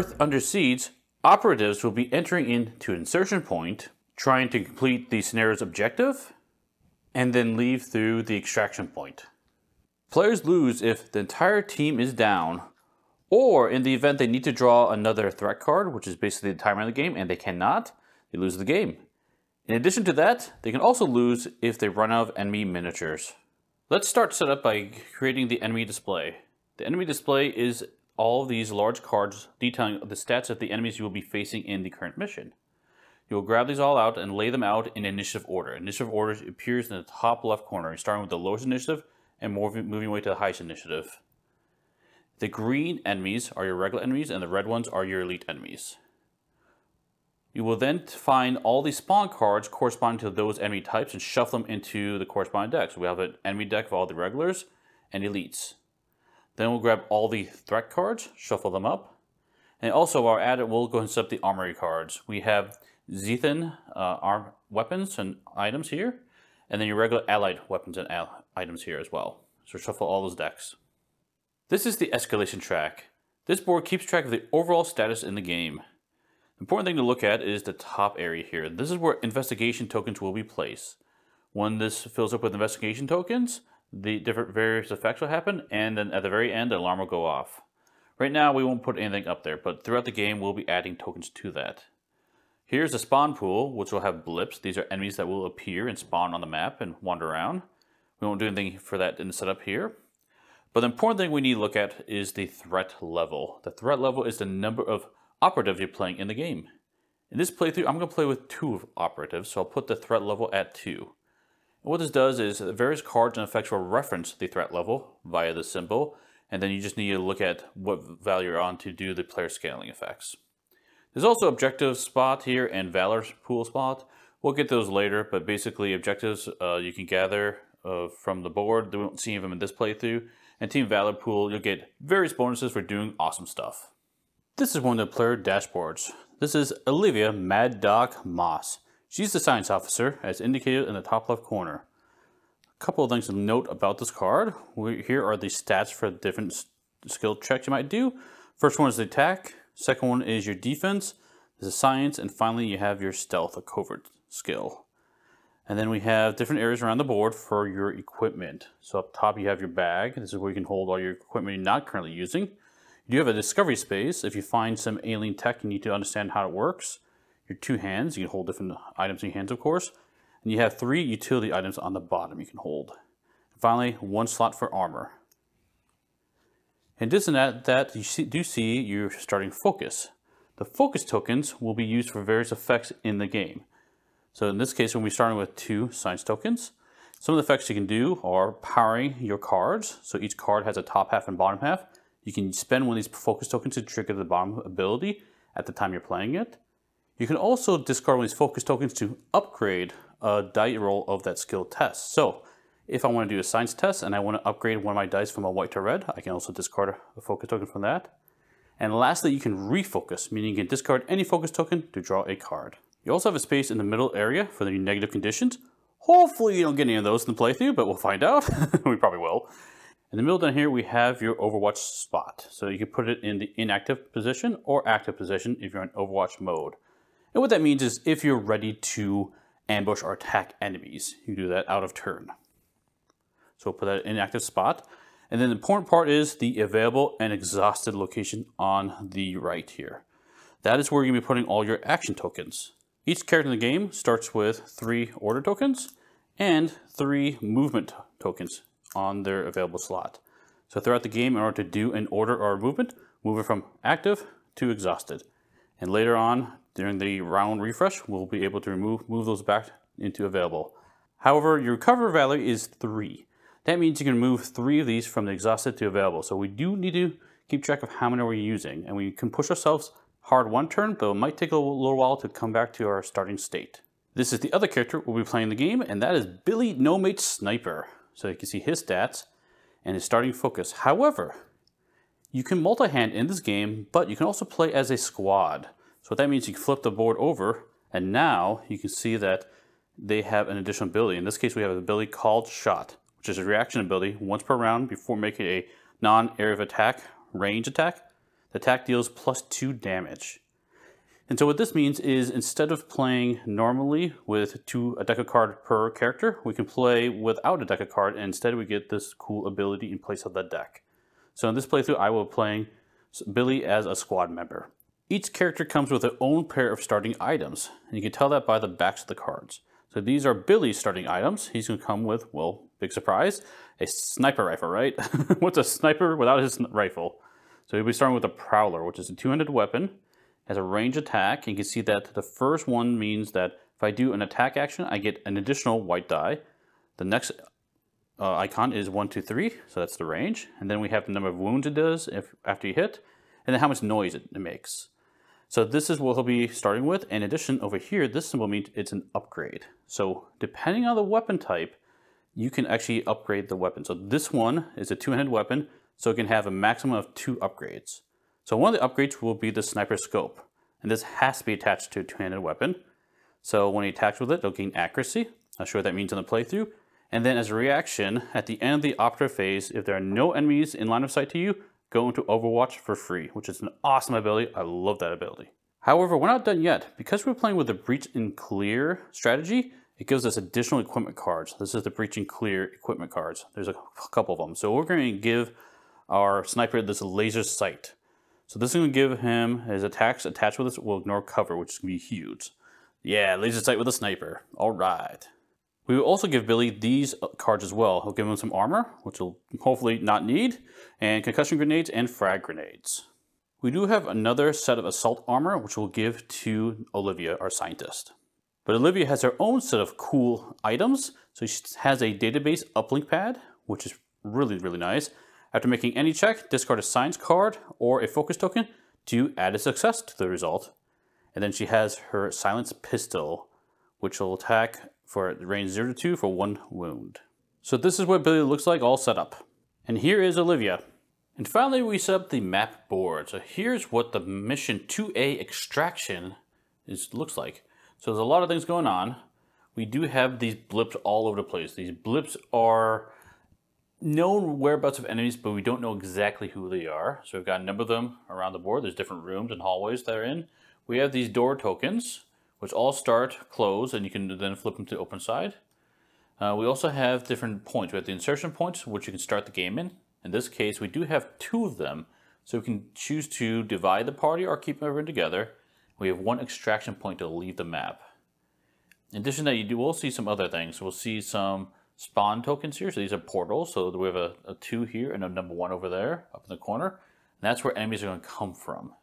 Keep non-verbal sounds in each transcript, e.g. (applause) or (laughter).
Earth Under Siege, operatives will be entering into insertion point, trying to complete the scenario's objective, and then leave through the extraction point. Players lose if the entire team is down, or in the event they need to draw another threat card, which is basically the timer in the game, and they cannot, they lose the game. In addition to that, they can also lose if they run out of enemy miniatures. Let's start setup by creating the enemy display. The enemy display is all of these large cards detailing the stats of the enemies you will be facing in the current mission. You will grab these all out and lay them out in initiative order. Initiative order appears in the top left corner, starting with the lowest initiative and moving away to the highest initiative. The green enemies are your regular enemies and the red ones are your elite enemies. You will then find all the spawn cards corresponding to those enemy types and shuffle them into the corresponding decks. We have an enemy deck of all the regulars and elites. Then we'll grab all the threat cards, shuffle them up. And also our added, we'll go and set up the armory cards. We have Zethan uh, arm weapons and items here, and then your regular allied weapons and items here as well. So shuffle all those decks. This is the escalation track. This board keeps track of the overall status in the game. Important thing to look at is the top area here. This is where investigation tokens will be placed. When this fills up with investigation tokens, the different various effects will happen, and then at the very end, the alarm will go off. Right now, we won't put anything up there, but throughout the game, we'll be adding tokens to that. Here's the spawn pool, which will have blips. These are enemies that will appear and spawn on the map and wander around. We won't do anything for that in the setup here. But the important thing we need to look at is the threat level. The threat level is the number of operatives you're playing in the game. In this playthrough, I'm going to play with two operatives, so I'll put the threat level at 2. And what this does is the various cards and effects will reference the threat level via the symbol, and then you just need to look at what value you're on to do the player scaling effects. There's also objective spot here and valor pool spot. We'll get those later, but basically objectives uh, you can gather uh, from the board. We won't see them in this playthrough. And Team Valor Pool, you'll get various bonuses for doing awesome stuff. This is one of the player dashboards. This is Olivia Mad Dog Moss. She's the science officer, as indicated in the top left corner. A couple of things to note about this card. Here are the stats for different skill checks you might do. First one is the attack. Second one is your defense. This is science. And finally, you have your stealth, a covert skill. And then we have different areas around the board for your equipment. So up top you have your bag. This is where you can hold all your equipment you're not currently using. You do have a discovery space. If you find some alien tech, you need to understand how it works. Your two hands, you can hold different items in your hands, of course. And you have three utility items on the bottom you can hold. And finally, one slot for armor. In addition to that, you see, do see your starting focus. The focus tokens will be used for various effects in the game. So in this case, we'll be starting with two science tokens. Some of the effects you can do are powering your cards. So each card has a top half and bottom half. You can spend one of these focus tokens to trigger the bottom ability at the time you're playing it. You can also discard one of these focus tokens to upgrade a die roll of that skill test. So if I want to do a science test and I want to upgrade one of my dice from a white to red, I can also discard a focus token from that. And lastly, you can refocus, meaning you can discard any focus token to draw a card. You also have a space in the middle area for the negative conditions. Hopefully you don't get any of those in the playthrough, but we'll find out. (laughs) we probably will. In the middle down here, we have your Overwatch spot. So you can put it in the inactive position or active position if you're in Overwatch mode. And what that means is if you're ready to ambush or attack enemies, you do that out of turn. So we'll put that in active spot. And then the important part is the available and exhausted location on the right here. That is where you're to be putting all your action tokens. Each character in the game starts with three order tokens and three movement tokens on their available slot. So throughout the game, in order to do an order or movement, move it from active to exhausted. And later on, during the round refresh, we'll be able to remove move those back into available. However, your recover value is three. That means you can move three of these from the exhausted to available. So we do need to keep track of how many we're using. And we can push ourselves hard one turn, but it might take a little while to come back to our starting state. This is the other character we'll be playing the game, and that is Billy No Mate Sniper. So you can see his stats and his starting focus. However, you can multi-hand in this game, but you can also play as a squad. So what that means you can flip the board over, and now you can see that they have an additional ability. In this case, we have an ability called Shot, which is a reaction ability once per round before making a non-area of attack range attack. The attack deals plus 2 damage. And so what this means is instead of playing normally with two a deck of card per character, we can play without a deck of card and instead we get this cool ability in place of the deck. So in this playthrough, I will be playing Billy as a squad member. Each character comes with their own pair of starting items, and you can tell that by the backs of the cards. So these are Billy's starting items. He's going to come with, well, big surprise, a sniper rifle, right? (laughs) What's a sniper without his rifle? So he'll be starting with a Prowler, which is a two-handed weapon has a range attack. And you can see that the first one means that if I do an attack action, I get an additional white die. The next uh, icon is 1, 2, 3, so that's the range. And then we have the number of wounds it does if after you hit, and then how much noise it, it makes. So this is what he'll be starting with. In addition, over here, this symbol means it's an upgrade. So depending on the weapon type, you can actually upgrade the weapon. So this one is a two-handed weapon, so it can have a maximum of two upgrades. So one of the upgrades will be the sniper scope, and this has to be attached to a two-handed weapon. So when he attacks with it, it'll gain accuracy. I'll show you what that means in the playthrough. And then as a reaction, at the end of the operative phase, if there are no enemies in line of sight to you, go into Overwatch for free, which is an awesome ability. I love that ability. However, we're not done yet. Because we're playing with the Breach and Clear strategy, it gives us additional equipment cards. This is the Breach and Clear equipment cards. There's a couple of them. So we're going to give our sniper this laser sight. So this is going to give him his attacks attached with this will ignore cover, which is going to be huge. Yeah, laser sight with a sniper. All right. We will also give Billy these uh, cards as well. He'll give him some armor, which he'll hopefully not need, and concussion grenades and frag grenades. We do have another set of assault armor, which we'll give to Olivia, our scientist. But Olivia has her own set of cool items. So she has a database uplink pad, which is really, really nice. After making any check, discard a science card or a focus token to add a success to the result. And then she has her silence pistol, which will attack for range 0 to 2 for 1 wound. So this is what Billy looks like all set up. And here is Olivia. And finally we set up the map board. So here's what the mission 2A extraction is looks like. So there's a lot of things going on. We do have these blips all over the place. These blips are known whereabouts of enemies, but we don't know exactly who they are. So we've got a number of them around the board. There's different rooms and hallways they're in. We have these door tokens, which all start closed, and you can then flip them to open side. Uh, we also have different points. We have the insertion points, which you can start the game in. In this case, we do have two of them, so we can choose to divide the party or keep everyone together. We have one extraction point to leave the map. In addition to that, you do, will see some other things. We'll see some spawn tokens here. So these are portals. So we have a, a two here and a number one over there up in the corner. And that's where enemies are going to come from.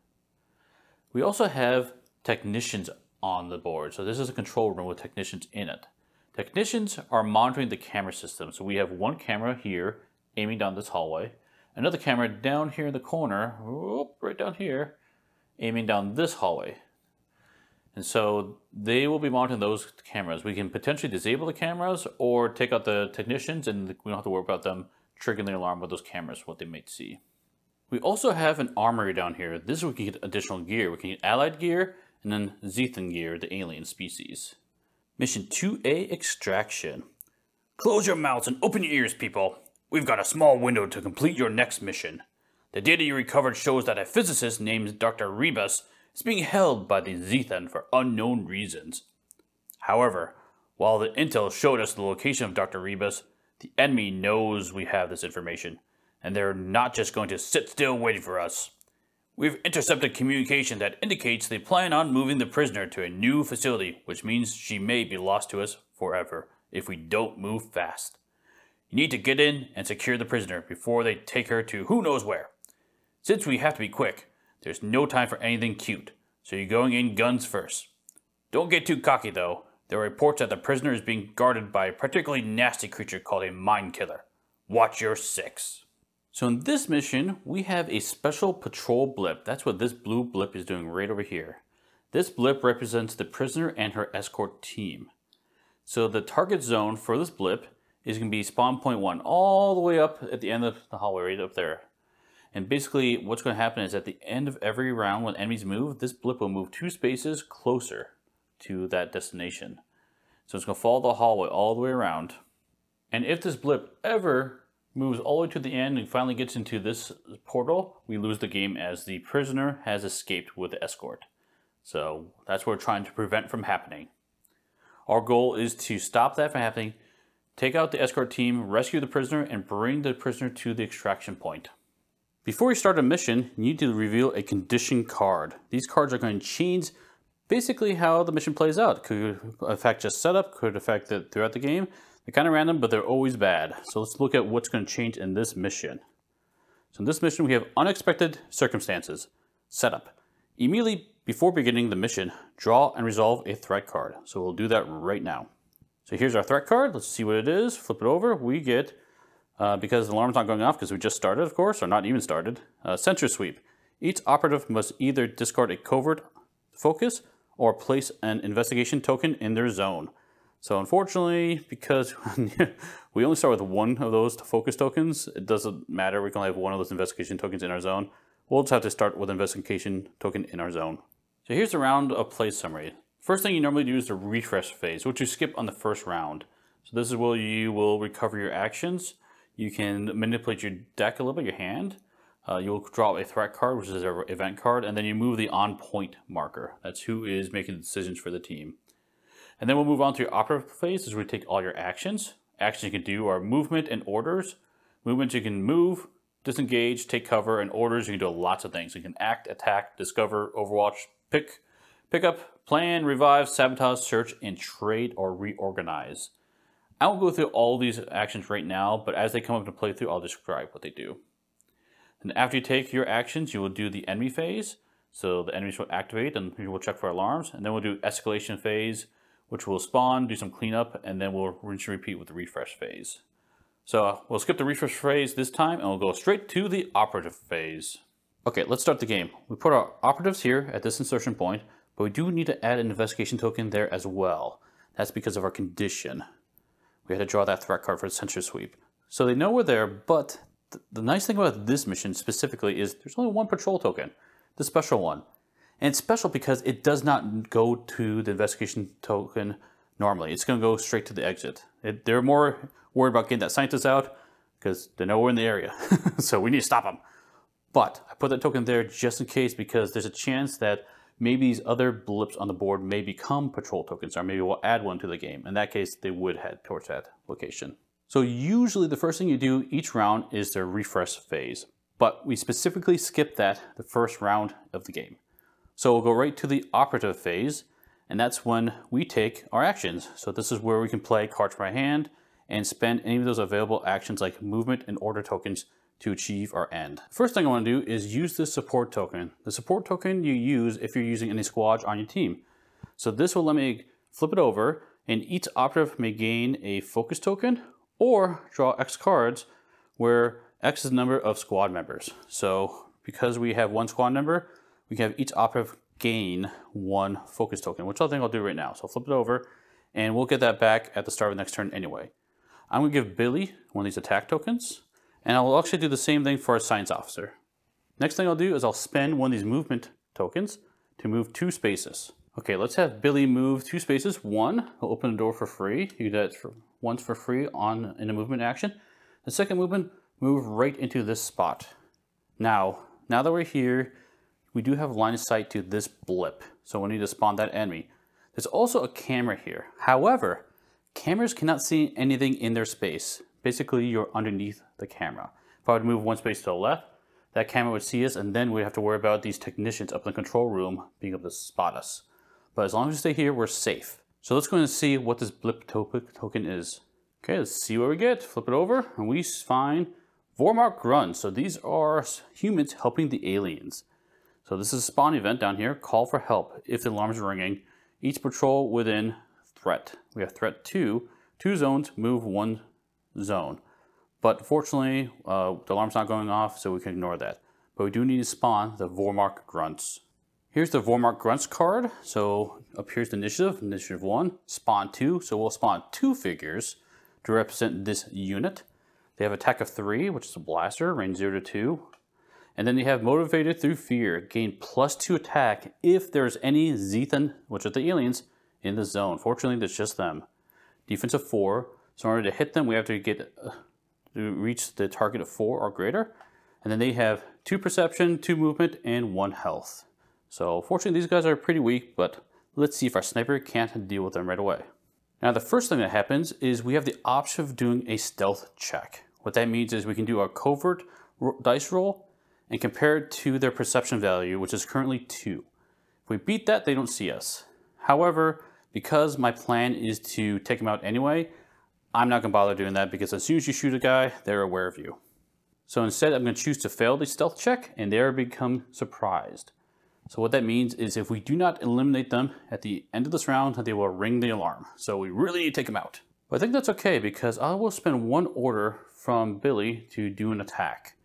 We also have technicians on the board. So this is a control room with technicians in it. Technicians are monitoring the camera system. So we have one camera here aiming down this hallway. Another camera down here in the corner, whoop, right down here, aiming down this hallway. And so they will be monitoring those cameras. We can potentially disable the cameras or take out the technicians and we don't have to worry about them triggering the alarm with those cameras, what they might see. We also have an armory down here. This is where we can get additional gear. We can get allied gear and then Zethan gear, the alien species. Mission 2A Extraction. Close your mouths and open your ears, people. We've got a small window to complete your next mission. The data you recovered shows that a physicist named Dr. Rebus is being held by the Zethan for unknown reasons. However, while the intel showed us the location of Dr. Rebus, the enemy knows we have this information, and they're not just going to sit still waiting for us. We've intercepted communication that indicates they plan on moving the prisoner to a new facility, which means she may be lost to us forever if we don't move fast. You need to get in and secure the prisoner before they take her to who knows where. Since we have to be quick, there's no time for anything cute, so you're going in guns first. Don't get too cocky though. There are reports that the prisoner is being guarded by a particularly nasty creature called a mind killer. Watch your six. So in this mission, we have a special patrol blip. That's what this blue blip is doing right over here. This blip represents the prisoner and her escort team. So the target zone for this blip is going to be spawn point one, all the way up at the end of the hallway, right up there. And basically what's going to happen is at the end of every round when enemies move, this blip will move two spaces closer to that destination. So it's going to follow the hallway all the way around. And if this blip ever moves all the way to the end and finally gets into this portal, we lose the game as the prisoner has escaped with the escort. So that's what we're trying to prevent from happening. Our goal is to stop that from happening, take out the escort team, rescue the prisoner, and bring the prisoner to the extraction point. Before you start a mission, you need to reveal a condition card. These cards are going to change basically how the mission plays out. Could affect just setup, could affect it throughout the game, they're kind of random, but they're always bad. So let's look at what's going to change in this mission. So in this mission, we have unexpected circumstances. Setup. Immediately before beginning the mission, draw and resolve a threat card. So we'll do that right now. So here's our threat card. Let's see what it is. Flip it over. We get, uh, because the alarm's not going off because we just started, of course, or not even started, uh, sentry sweep. Each operative must either discard a covert focus or place an investigation token in their zone. So unfortunately, because (laughs) we only start with one of those focus tokens, it doesn't matter. We can only have one of those investigation tokens in our zone. We'll just have to start with an investigation token in our zone. So here's a round of play summary. First thing you normally do is the refresh phase, which you skip on the first round. So this is where you will recover your actions. You can manipulate your deck a little bit, your hand. Uh, you'll draw a threat card, which is an event card, and then you move the on point marker. That's who is making the decisions for the team. And then we'll move on to your operative phase, where we take all your actions. Actions you can do are movement and orders. Movement you can move, disengage, take cover, and orders you can do lots of things. You can act, attack, discover, overwatch, pick, pick up, plan, revive, sabotage, search, and trade or reorganize. I won't go through all these actions right now, but as they come up to playthrough, I'll describe what they do. And after you take your actions, you will do the enemy phase. So the enemies will activate and we will check for alarms. And then we'll do escalation phase, which will spawn, do some cleanup, and then we'll rinse and repeat with the refresh phase. So we'll skip the refresh phase this time and we'll go straight to the operative phase. Okay, let's start the game. We put our operatives here at this insertion point, but we do need to add an investigation token there as well. That's because of our condition. We had to draw that threat card for the sensor sweep. So they know we're there, but th the nice thing about this mission specifically is there's only one patrol token, the special one. And it's special because it does not go to the investigation token normally. It's going to go straight to the exit. It, they're more worried about getting that scientist out because they know we're in the area. (laughs) so we need to stop them. But I put that token there just in case because there's a chance that maybe these other blips on the board may become patrol tokens or maybe we'll add one to the game. In that case, they would head towards that location. So usually the first thing you do each round is the refresh phase. But we specifically skip that the first round of the game. So we'll go right to the operative phase, and that's when we take our actions. So this is where we can play cards our hand and spend any of those available actions like movement and order tokens to achieve our end. First thing I want to do is use this support token. The support token you use if you're using any squad on your team. So this will let me flip it over and each operative may gain a focus token or draw X cards where X is the number of squad members. So because we have one squad member, we can have each operative gain one focus token, which I think I'll do right now. So I'll flip it over and we'll get that back at the start of the next turn anyway. I'm gonna give Billy one of these attack tokens and I'll actually do the same thing for a science officer. Next thing I'll do is I'll spend one of these movement tokens to move two spaces. Okay, let's have Billy move two spaces. One, he'll open the door for free. You do that for, once for free on in a movement action. The second movement, move right into this spot. Now, now that we're here, we do have line of sight to this blip. So we need to spawn that enemy. There's also a camera here. However, cameras cannot see anything in their space. Basically, you're underneath the camera. If I would move one space to the left, that camera would see us and then we'd have to worry about these technicians up in the control room being able to spot us. But as long as we stay here, we're safe. So let's go and see what this blip token is. Okay, let's see what we get. Flip it over and we find Vormark grunts. So these are humans helping the aliens. So this is a spawn event down here. Call for help if the alarm is ringing. Each patrol within threat. We have threat two. Two zones move one zone. But fortunately, uh, the alarm's not going off, so we can ignore that. But we do need to spawn the Vormark Grunts. Here's the Vormark Grunts card. So up here's the initiative, initiative one, spawn two. So we'll spawn two figures to represent this unit. They have attack of three, which is a blaster, range zero to two. And then you have Motivated Through Fear, gain plus two attack if there's any Zethan, which are the aliens, in the zone. Fortunately, there's just them. Defense of four. So in order to hit them, we have to get uh, to reach the target of four or greater. And then they have two perception, two movement, and one health. So fortunately, these guys are pretty weak, but let's see if our sniper can't deal with them right away. Now, the first thing that happens is we have the option of doing a stealth check. What that means is we can do a covert dice roll and compare it to their perception value, which is currently two. If we beat that, they don't see us. However, because my plan is to take them out anyway, I'm not gonna bother doing that because as soon as you shoot a guy, they're aware of you. So instead, I'm gonna choose to fail the stealth check and they become surprised. So what that means is if we do not eliminate them at the end of this round, they will ring the alarm. So we really need to take them out. But I think that's okay because I will spend one order from Billy to do an attack.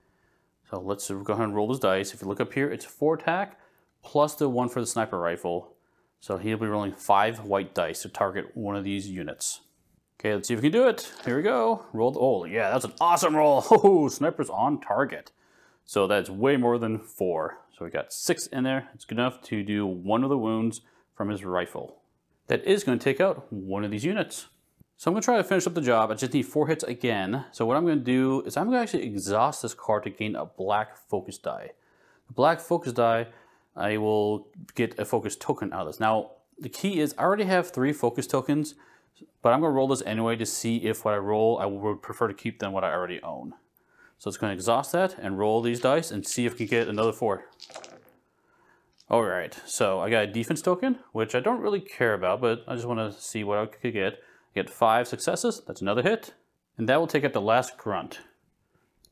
So let's go ahead and roll those dice. If you look up here, it's four attack plus the one for the sniper rifle. So he'll be rolling five white dice to target one of these units. Okay, let's see if we can do it. Here we go. Roll the, oh yeah, that's an awesome roll. (laughs) Oh, sniper's on target. So that's way more than four. So we got six in there. It's good enough to do one of the wounds from his rifle. That is going to take out one of these units. So I'm to try to finish up the job. I just need four hits again. So what I'm to do is I'm to actually exhaust this card to gain a black focus die. The black focus die, I will get a focus token out of this. Now, the key is I already have three focus tokens, but I'm to roll this anyway to see if what I roll, I would prefer to keep than what I already own. So it's to exhaust that and roll these dice and see if we can get another four. All right, so I got a defense token, which I don't really care about, but I just want to see what I could get. Get five successes, that's another hit, and that will take out the last grunt.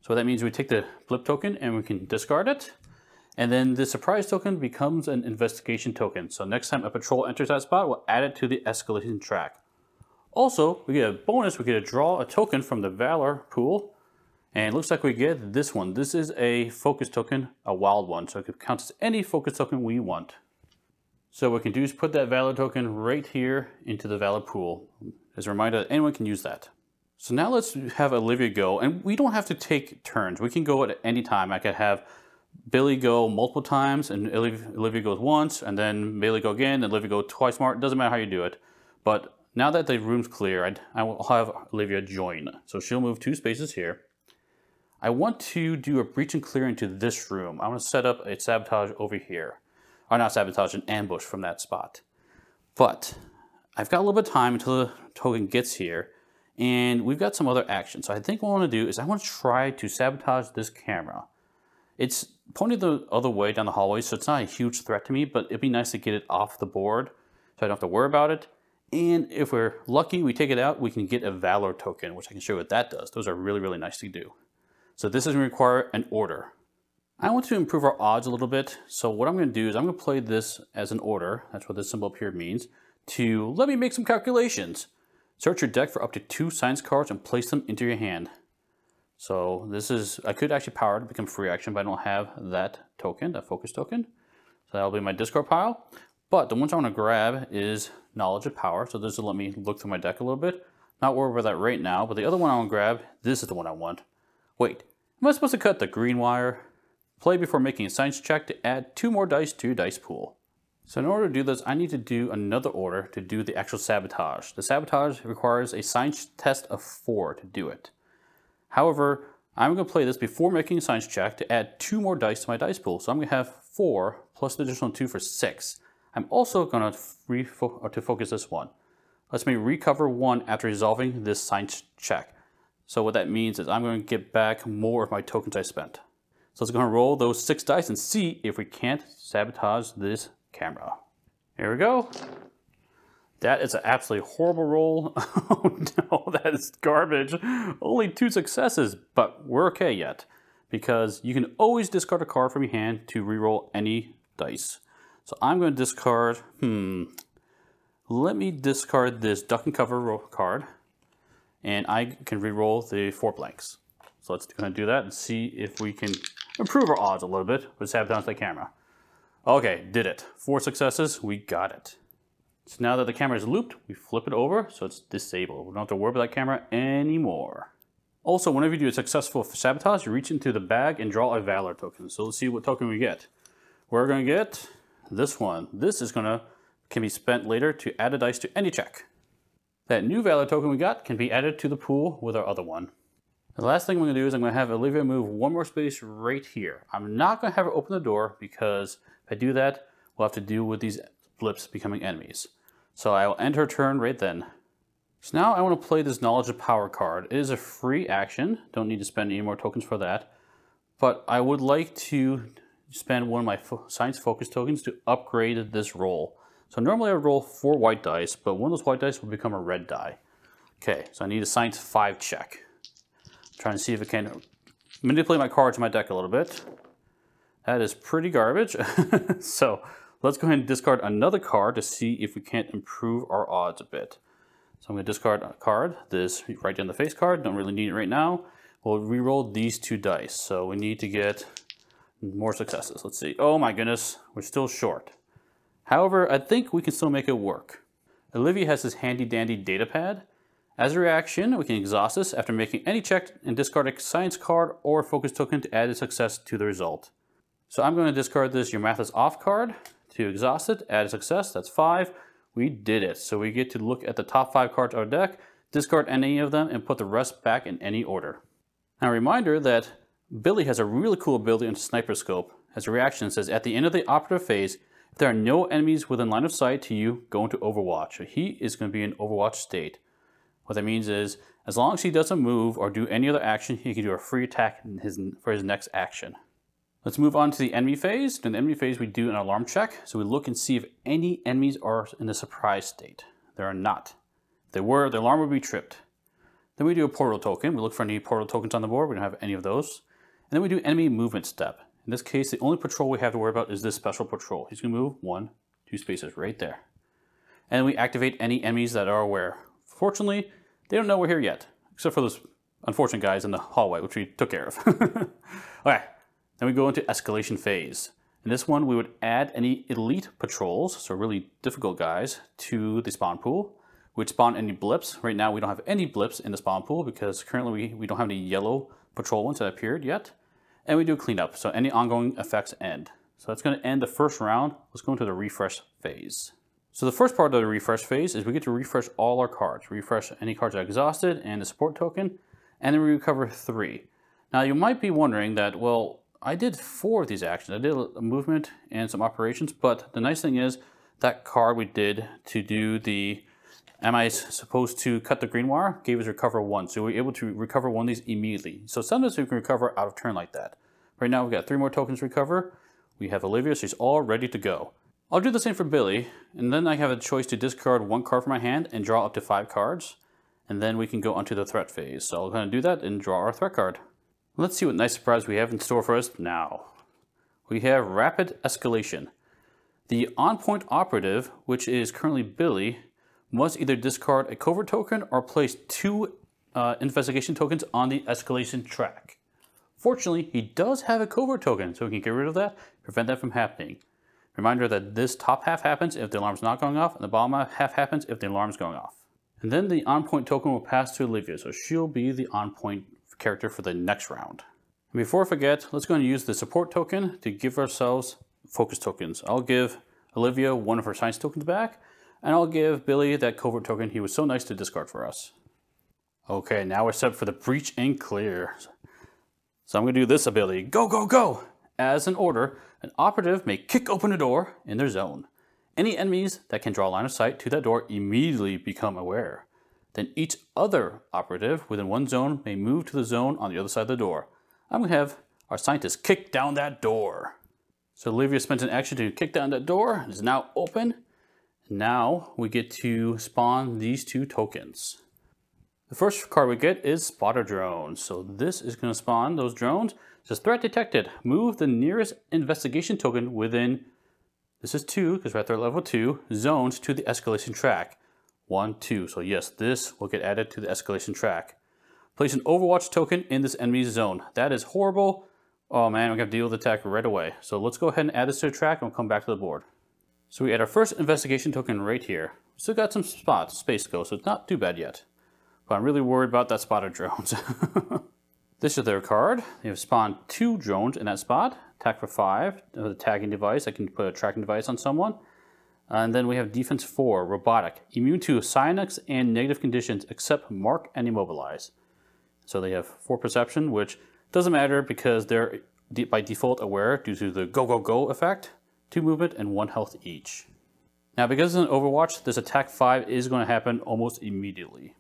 So that means we take the blip token and we can discard it. And then the surprise token becomes an investigation token. So next time a patrol enters that spot, we'll add it to the escalation track. Also, we get a bonus, we get to draw a token from the Valor pool and it looks like we get this one. This is a focus token, a wild one. So it could count as any focus token we want. So what we can do is put that valor token right here into the valor pool. As a reminder, anyone can use that. So now let's have Olivia go, and we don't have to take turns. We can go at any time. I could have Billy go multiple times, and Olivia goes once, and then Billy go again, and Olivia go twice more. It doesn't matter how you do it. But now that the room's clear, I'd, I will have Olivia join. So she'll move two spaces here. I want to do a breach and clear into this room. I want to set up a sabotage over here. Or not sabotage, an ambush from that spot. But I've got a little bit of time until the token gets here. And we've got some other action. So I think what I want to do is I want to try to sabotage this camera. It's pointed the other way down the hallway, so it's not a huge threat to me, but it'd be nice to get it off the board so I don't have to worry about it. And if we're lucky, we take it out, we can get a Valor token, which I can show you what that does. Those are really, really nice to do. So this is going to require an order. I want to improve our odds a little bit. So what I'm going to do is I'm going to play this as an order. That's what this symbol up here means. To let me make some calculations. Search your deck for up to two science cards and place them into your hand. So this is, I could actually power it to become free action, but I don't have that token, that focus token. So that'll be my discard pile. But the ones I want to grab is Knowledge of Power. So this will let me look through my deck a little bit. Not worried about that right now, but the other one I want to grab, this is the one I want. Wait, Am I supposed to cut the green wire? Play before making a science check to add two more dice to dice pool. So in order to do this, I need to do another order to do the actual sabotage. The sabotage requires a science test of four to do it. However, I'm going to play this before making a science check to add two more dice to my dice pool. So I'm going to have four plus the additional two for six. I'm also going to, uh, to focus this one. Let's me recover one after resolving this science check. So what that means is I'm going to get back more of my tokens I spent. So let's go and roll those six dice and see if we can't sabotage this camera. Here we go. That is an absolutely horrible roll. (laughs) oh no, that is garbage. Only two successes, but we're okay yet. Because you can always discard a card from your hand to reroll any dice. So I'm going to discard, hmm, let me discard this duck and cover card and I can re-roll the four blanks. So let's go and do that and see if we can improve our odds a little bit with sabotage the camera. Okay, did it. Four successes, we got it. So now that the camera is looped, we flip it over so it's disabled. We don't have to worry about that camera anymore. Also, whenever you do a successful sabotage, you reach into the bag and draw a Valor token. So let's see what token we get. We're gonna get this one. This is gonna, can be spent later to add a dice to any check. That new valor token we got can be added to the pool with our other one. The last thing I'm to do is I'm to have Olivia move one more space right here. I'm not going to have her open the door because I do that, we'll have to deal with these blips becoming enemies. So I will end her turn right then. So now I want to play this Knowledge of Power card. It is a free action. Don't need to spend any more tokens for that. But I would like to spend one of my fo Science Focus tokens to upgrade this roll. So normally I roll four white dice, but one of those white dice will become a red die. Okay, so I need a Science 5 check. I'm trying to see if I can manipulate my cards in my deck a little bit. That is pretty garbage. (laughs) so let's go ahead and discard another card to see if we can't improve our odds a bit. So I'm going to discard a card, this right down the face card, don't really need it right now. We'll re-roll these two dice, so we need to get more successes. Let's see. Oh my goodness, we're still short. However, I think we can still make it work. Olivia has this handy dandy data pad. As a reaction, we can exhaust this after making any check and discard a science card or focus token to add a success to the result. So I'm going to discard this Your Math is Off card to exhaust it, add a success, that's five. We did it. So we get to look at the top five cards of our deck, discard any of them, and put the rest back in any order. Now a reminder that Billy has a really cool ability in Sniper Scope. As a reaction, says, at the end of the operative phase, if there are no enemies within line of sight to you, go into Overwatch. So he is going to be in Overwatch state. What that means is, as long as he doesn't move or do any other action, he can do a free attack his, for his next action. Let's move on to the enemy phase. In the enemy phase, we do an alarm check. So we look and see if any enemies are in a surprise state. There are not. If they were, the alarm would be tripped. Then we do a portal token. We look for any portal tokens on the board. We don't have any of those. And then we do enemy movement step. In this case, the only patrol we have to worry about is this special patrol. He's going to move one, two spaces right there. And we activate any enemies that are aware. Fortunately, they don't know we're here yet, except for those unfortunate guys in the hallway, which we took care of. (laughs) okay, then we go into escalation phase. In this one, we would add any elite patrols, so really difficult guys, to the spawn pool. We'd spawn any blips. Right now, we don't have any blips in the spawn pool because currently we, we don't have any yellow patrol ones that appeared yet. And we do a cleanup, so any ongoing effects end. So that's going to end the first round. Let's go into the refresh phase. So the first part of the refresh phase is we get to refresh all our cards. Refresh any cards that are exhausted and the support token, and then we recover three. Now you might be wondering that, well, I did four of these actions. I did a movement and some operations, but the nice thing is that card we did to do the am I supposed to cut the green wire gave us recover one. So we were able to recover one of these immediately. So sometimes we can recover out of turn like that. Right now we've got three more tokens to recover. We have Olivia, she's all ready to go. I'll do the same for Billy, and then I have a choice to discard one card from my hand and draw up to five cards. And then we can go onto the threat phase. So I'll kind of do that and draw our threat card. Let's see what nice surprise we have in store for us now. We have Rapid Escalation. The on-point operative, which is currently Billy, must either discard a covert token or place two uh, investigation tokens on the escalation track. Fortunately, he does have a covert token, so we can get rid of that, prevent that from happening. Reminder that this top half happens if the alarm's not going off, and the bottom half happens if the alarm's going off. And then the on-point token will pass to Olivia, so she'll be the on-point character for the next round. Before I forget, let's go and use the support token to give ourselves focus tokens. I'll give Olivia one of her science tokens back, and I'll give Billy that covert token he was so nice to discard for us. Okay, now we're set for the breach and clear. So I'm going to do this ability. Go, go, go! As an order, an operative may kick open a door in their zone. Any enemies that can draw line of sight to that door immediately become aware. Then each other operative within one zone may move to the zone on the other side of the door. I'm going to have our scientist kick down that door. So Olivia spent an action to kick down that door. It is now open. Now we get to spawn these two tokens. The first card we get is Spotter Drone. So this is going to spawn those drones. It says threat detected. Move the nearest investigation token within, this is two because we're at level two, zones to the escalation track. One, two. So yes, this will get added to the escalation track. Place an Overwatch token in this enemy's zone. That is horrible. Oh man, we're gonna deal with the attack right away. So let's go ahead and add this to the track and we'll come back to the board. So we add our first investigation token right here. Still got some spots, space go, so it's not too bad yet. But I'm really worried about that spotter drones. (laughs) this is their card. They have spawned two drones in that spot. Attack for five. With a tagging device, I can put a tracking device on someone. Uh, and then we have defense four, robotic, immune to psionics and negative conditions except mark and immobilize. So they have four perception, which doesn't matter because they're by default aware due to the go, go, go effect, two movement and one health each. Now because it's an Overwatch, this attack five is going to happen almost immediately.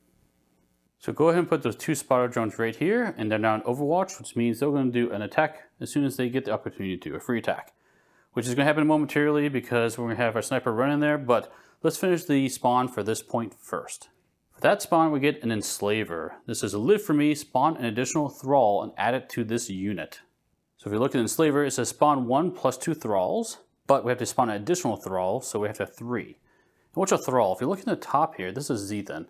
So go ahead and put those two spotter drones right here, and they're now in Overwatch, which means they're going to do an attack as soon as they get the opportunity to, a free attack. Which is going to happen momentarily because we're going to have our sniper run in there, but let's finish the spawn for this point first. For that spawn, we get an Enslaver. This is a live for me, spawn an additional Thrall, and add it to this unit. So if you look at Enslaver, it says spawn one plus two Thralls, but we have to spawn an additional Thrall, so we have to have three. And what's a Thrall? If you look at the top here, this is Zethan.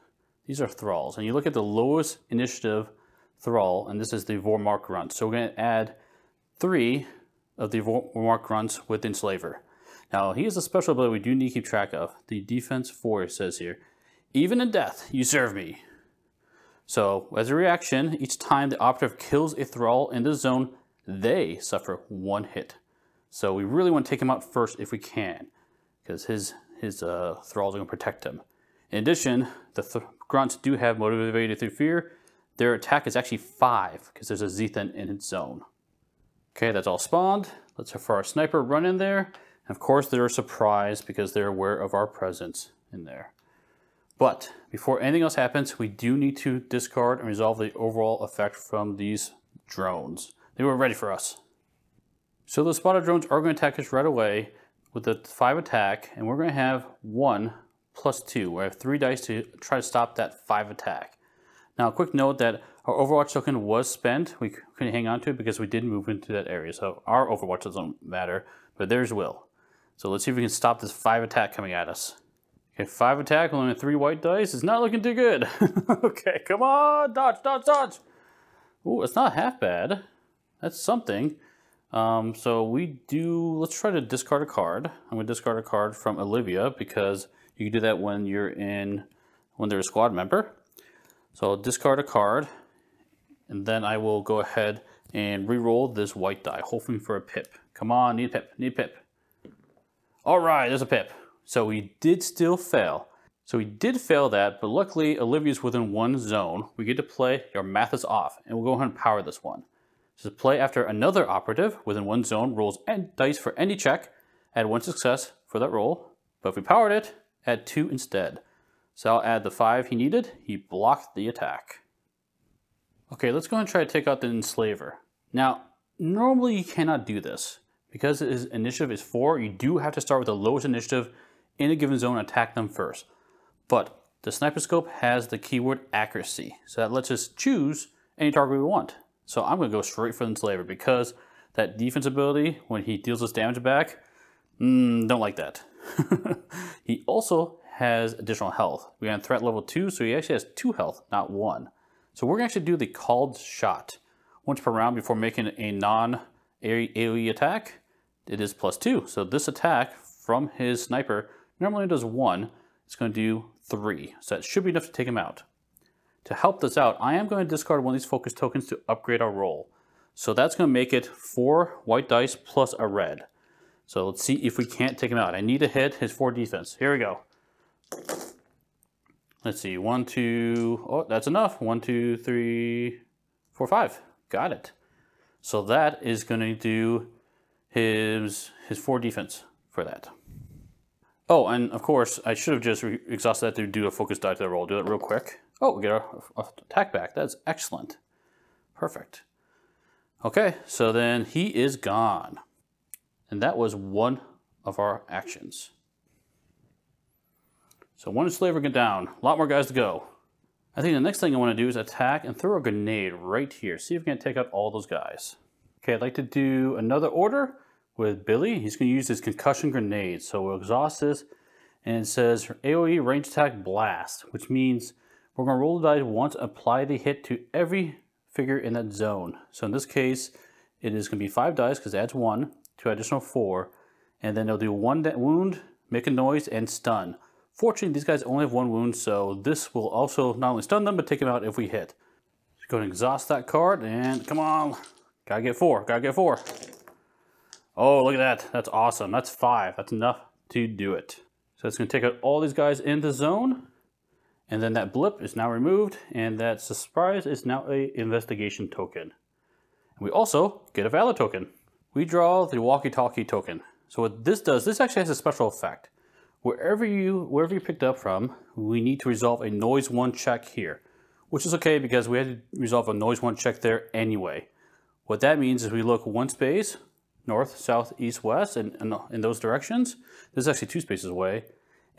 These are thralls. And you look at the lowest initiative thrall, and this is the Vormark grunt. So we're going to add three of the Vormark grunts with Enslaver. Now, he is a special ability we do need to keep track of. The defense 4 says here, even in death, you serve me. So, as a reaction, each time the operative kills a thrall in the zone, they suffer one hit. So we really want to take him out first if we can, because his, his uh, thralls are going to protect him. In addition, the th grunts do have motivated through fear. Their attack is actually five because there's a Zethan in its zone. Okay, that's all spawned. Let's have our sniper run in there. And of course, they're surprised because they're aware of our presence in there. But before anything else happens, we do need to discard and resolve the overall effect from these drones. They were ready for us. So the spotter drones are going to attack us right away with the five attack, and we're going to have one plus two. We have three dice to try to stop that five attack. Now, a quick note that our Overwatch token was spent. We couldn't hang on to it because we did move into that area. So our Overwatch doesn't matter, but theirs will. So let's see if we can stop this five attack coming at us. Okay, five attack, only three white dice. It's not looking too good. (laughs) okay, come on, dodge, dodge, dodge. Ooh, it's not half bad. That's something. Um, so we do, let's try to discard a card. I'm gonna discard a card from Olivia because you can do that when you're in, when they're a squad member. So I'll discard a card, and then I will go ahead and re-roll this white die, hoping for a pip. Come on, need a pip, need a pip. All right, there's a pip. So we did still fail. So we did fail that, but luckily Olivia's within one zone. We get to play, your math is off, and we'll go ahead and power this one. So play after another operative within one zone rolls and dice for any check, add one success for that roll. But if we powered it, add 2 instead. So I'll add the 5 he needed. He blocked the attack. Okay, let's go and try to take out the Enslaver. Now, normally you cannot do this. Because his initiative is 4, you do have to start with the lowest initiative in a given zone attack them first. But the Sniper Scope has the keyword accuracy, so that lets us choose any target we want. So I'm going to go straight for the Enslaver because that defense ability, when he deals us damage back, mm, don't like that. (laughs) he also has additional health. We got threat level 2, so he actually has 2 health, not 1. So we're going to actually do the called shot. Once per round before making a non-AoE attack, it is plus 2. So this attack from his sniper normally does 1. It's going to do 3. So that should be enough to take him out. To help this out, I am going to discard one of these focus tokens to upgrade our roll. So that's going to make it 4 white dice plus a red. So let's see if we can't take him out. I need to hit his four defense. Here we go. Let's see, one, two, oh, that's enough. One, two, three, four, five. Got it. So that is going to do his, his four defense for that. Oh, and of course, I should have just exhausted that to do a focus die to the roll. Do that real quick. Oh, we get our, our attack back. That's excellent. Perfect. Okay, so then he is gone. And that was one of our actions. So one slaver get down. A lot more guys to go. I think the next thing I want to do is attack and throw a grenade right here. See if we can take out all those guys. Okay, I'd like to do another order with Billy. He's going to use his concussion grenade. So we'll exhaust this. And it says AoE range attack blast, which means we're going to roll the dice once, apply the hit to every figure in that zone. So in this case, it is going to be five dice because adds one to additional four, and then they'll do one wound, make a noise, and stun. Fortunately, these guys only have one wound, so this will also not only stun them, but take them out if we hit. Just go and exhaust that card, and come on. Gotta get four, gotta get four. Oh, look at that. That's awesome. That's five. That's enough to do it. So it's gonna take out all these guys in the zone. And then that blip is now removed, and that surprise is now a investigation token. And we also get a valor token. We draw the walkie-talkie token. So what this does, this actually has a special effect. Wherever you wherever you picked up from, we need to resolve a noise one check here, which is okay because we had to resolve a noise one check there anyway. What that means is we look one space, north, south, east, west, and in, in those directions. This is actually two spaces away.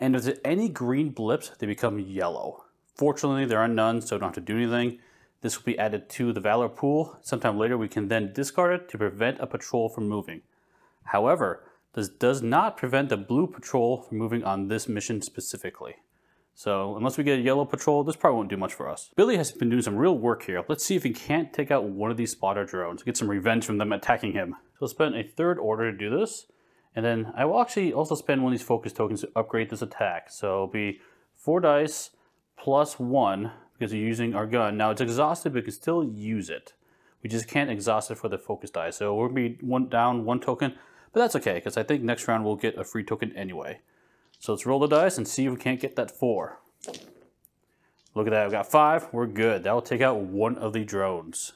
And if there's any green blips, they become yellow. Fortunately, there are none, so don't have to do anything. This will be added to the Valor pool. Sometime later, we can then discard it to prevent a patrol from moving. However, this does not prevent the blue patrol from moving on this mission specifically. So unless we get a yellow patrol, this probably won't do much for us. Billy has been doing some real work here. Let's see if he can't take out one of these spotter drones, get some revenge from them attacking him. So I'll spend a third order to do this. And then I will actually also spend one of these focus tokens to upgrade this attack. So it'll be four dice plus one because you're using our gun. Now it's exhausted, but we can still use it. We just can't exhaust it for the focus die. So we'll be one down one token, but that's okay because I think next round we'll get a free token anyway. So let's roll the dice and see if we can't get that four. Look at that, we got five, we're good. That will take out one of the drones.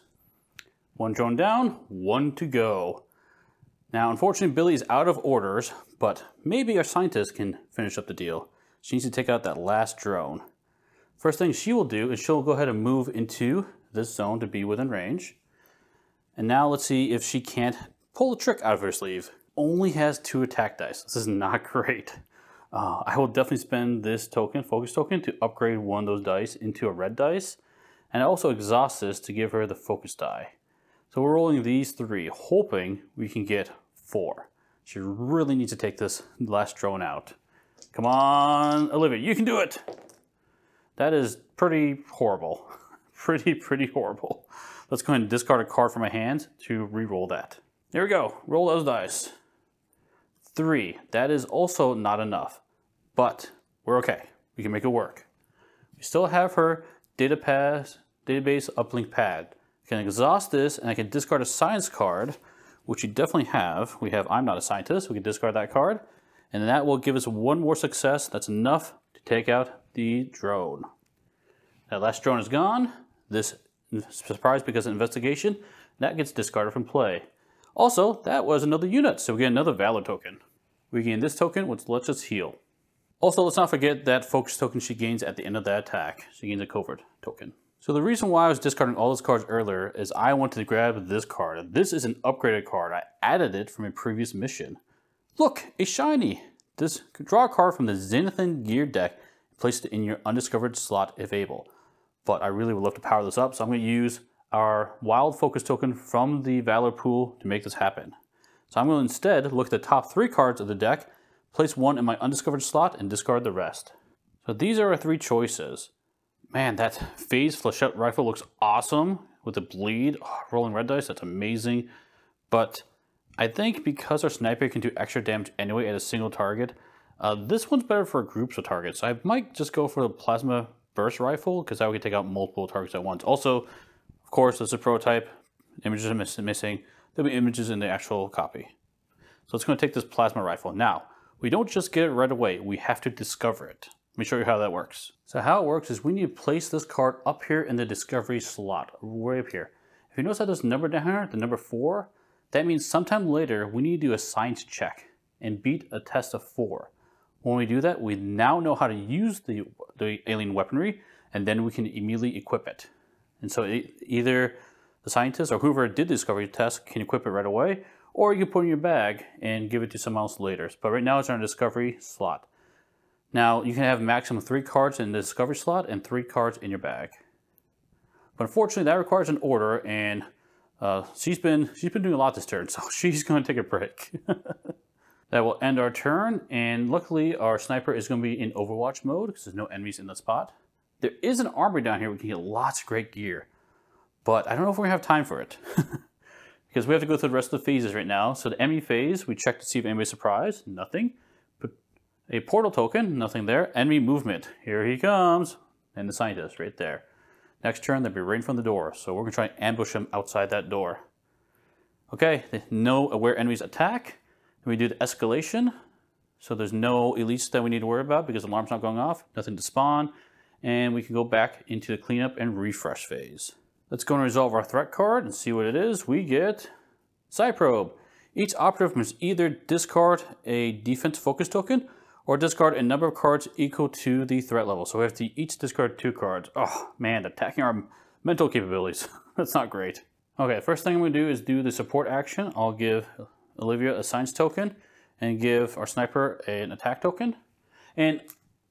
One drone down, one to go. Now, unfortunately, Billy's out of orders, but maybe our scientist can finish up the deal. She needs to take out that last drone. First thing she will do is she'll go ahead and move into this zone to be within range. And now let's see if she can't pull a trick out of her sleeve. Only has two attack dice. This is not (laughs) great. Uh, I will definitely spend this token, focus token, to upgrade one of those dice into a red dice. And I also exhaust this to give her the focus die. So we're rolling these three, hoping we can get four. She really needs to take this last drone out. Come on, Olivia, you can do it! That is pretty horrible. (laughs) pretty, pretty horrible. Let's go ahead and discard a card from my hand to re-roll that. There we go, roll those dice. Three, that is also not enough but we're okay. We can make it work. We still have her data pass, database uplink pad. I can exhaust this and I can discard a science card, which you definitely have. We have I'm not a scientist, we can discard that card. And that will give us one more success. That's enough to take out the drone. That last drone is gone. This surprise because of investigation, that gets discarded from play. Also, that was another unit, so we get another valor token. We gain this token, which lets us heal. Also, let's not forget that focus token she gains at the end of that attack. She gains a covert token. So the reason why I was discarding all those cards earlier is I wanted to grab this card. This is an upgraded card. I added it from a previous mission. Look, a shiny. This draw a card from the Zenithan gear deck and place it in your undiscovered slot if able. But I really would love to power this up, so I'm going to use our wild focus token from the Valor pool to make this happen. So I'm going to instead look at the top three cards of the deck Place one in my undiscovered slot and discard the rest. So these are our three choices. Man, that phase flechette rifle looks awesome with the bleed. Oh, rolling red dice, that's amazing. But I think because our sniper can do extra damage anyway at a single target, uh, this one's better for groups of targets. So I might just go for the plasma burst rifle because that can take out multiple targets at once. Also, of course, it's a prototype. Images are miss missing. There'll be images in the actual copy. So it's going to take this plasma rifle. Now, we don't just get it right away, we have to discover it. Let me show you how that works. So how it works is we need to place this card up here in the discovery slot, way up here. If you notice how this number down here, the number four, that means sometime later we need to do a science check and beat a test of four. When we do that, we now know how to use the, the alien weaponry and then we can immediately equip it. And so it, either the scientist or whoever did the discovery test can equip it right away, or you can put it in your bag and give it to someone else later. But right now it's on our discovery slot. Now you can have maximum three cards in the discovery slot and three cards in your bag. But unfortunately that requires an order and uh, she's been she's been doing a lot this turn, (laughs) so she's going to take a break. (laughs) that will end our turn, and luckily our sniper is going to be in Overwatch mode because there's no enemies in the spot. There is an armory down here we can get lots of great gear, but I don't know if to have time for it. (laughs) because we have to go through the rest of the phases right now. So the enemy phase, we check to see if anybody's surprised, nothing. But a portal token, nothing there. Enemy movement, here he comes. And the scientist right there. Next turn, they'll be right of the door. So we're gonna try and ambush them outside that door. Okay, no aware enemies attack. We do the escalation. So there's no elites that we need to worry about because the alarm's not going off, nothing to spawn. And we can go back into the cleanup and refresh phase. Let's go and resolve our threat card and see what it is. We get Psy-Probe. Each operative must either discard a defense focus token or discard a number of cards equal to the threat level. So we have to each discard two cards. Oh man, attacking our mental capabilities. (laughs) That's not great. Okay, first thing I'm gonna do is do the support action. I'll give Olivia a science token and give our sniper an attack token. And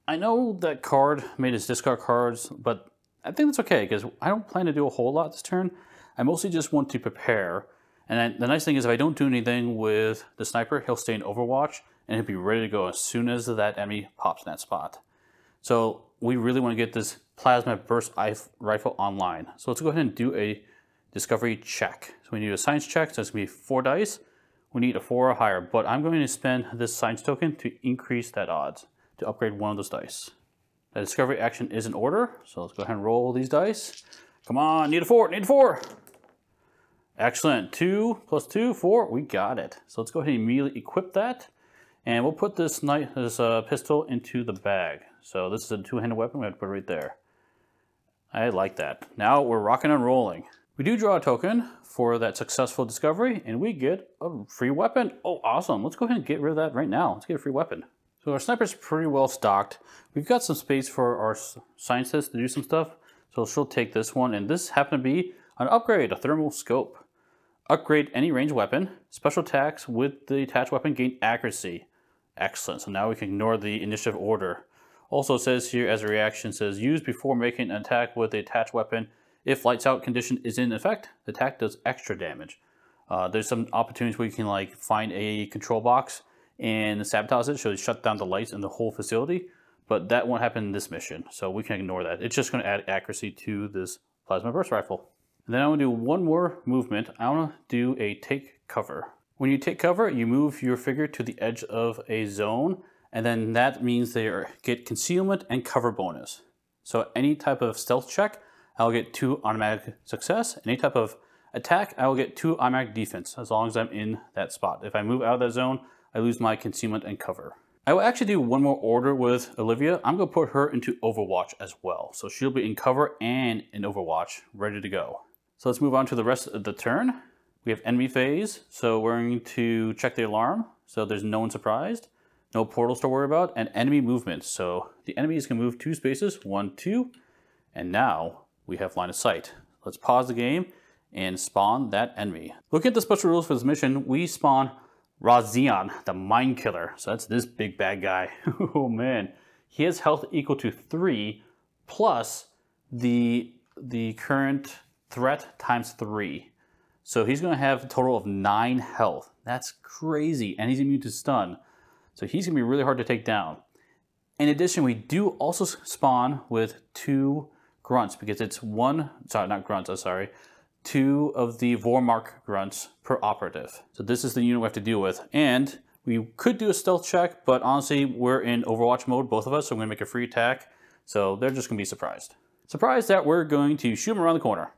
I know that card made us discard cards, but I think that's okay because I don't plan to do a whole lot this turn. I mostly just want to prepare. And then the nice thing is if I don't do anything with the sniper, he'll stay in Overwatch and he'll be ready to go as soon as that enemy pops in that spot. So we really want to get this plasma burst rifle online. So let's go ahead and do a discovery check. So we need a science check, so it's gonna be four dice. We need a four or higher, but I'm going to spend this science token to increase that odds, to upgrade one of those dice. The discovery action is in order, so let's go ahead and roll these dice. Come on, need a four, need a four. Excellent, two plus two, four, we got it. So let's go ahead and immediately equip that. And we'll put this, this uh, pistol into the bag. So this is a two-handed weapon, we have to put it right there. I like that. Now we're rocking and rolling. We do draw a token for that successful discovery, and we get a free weapon. Oh, awesome. Let's go ahead and get rid of that right now. Let's get a free weapon. So our sniper's pretty well stocked. We've got some space for our scientists to do some stuff. So she'll take this one, and this happened to be an upgrade, a thermal scope. Upgrade any ranged weapon. Special attacks with the attached weapon gain accuracy. Excellent. So now we can ignore the initiative order. Also says here as a reaction says use before making an attack with the attached weapon. If lights out condition is in effect, the attack does extra damage. Uh, there's some opportunities where you can like find a control box and sabotage it, so you shut down the lights in the whole facility. But that won't happen in this mission, so we can ignore that. It's just going to add accuracy to this plasma burst rifle. And then I want to do one more movement. I want to do a take cover. When you take cover, you move your figure to the edge of a zone, and then that means they are, get concealment and cover bonus. So any type of stealth check, I'll get two automatic success. Any type of attack, I will get two automatic defense as long as I'm in that spot. If I move out of that zone, I lose my concealment and cover. I will actually do one more order with Olivia. I'm gonna put her into Overwatch as well. So she'll be in cover and in Overwatch, ready to go. So let's move on to the rest of the turn. We have enemy phase, so we're going to check the alarm, so there's no one surprised. No portals to worry about, and enemy movement. So the enemy is gonna move two spaces, one, two, and now we have line of sight. Let's pause the game and spawn that enemy. Looking at the special rules for this mission, we spawn Razion, the Mind Killer. So that's this big bad guy. (laughs) oh man. He has health equal to three plus the, the current threat times three. So he's going to have a total of 9 health. That's crazy. And he's immune to stun. So he's going to be really hard to take down. In addition, we do also spawn with two grunts because it's one, sorry, not grunts, I'm sorry, two of the Vormark grunts per operative. So this is the unit we have to deal with. And we could do a stealth check, but honestly, we're in Overwatch mode, both of us, so I'm gonna make a free attack. So they're just gonna be surprised. Surprised that we're going to shoot them around the corner.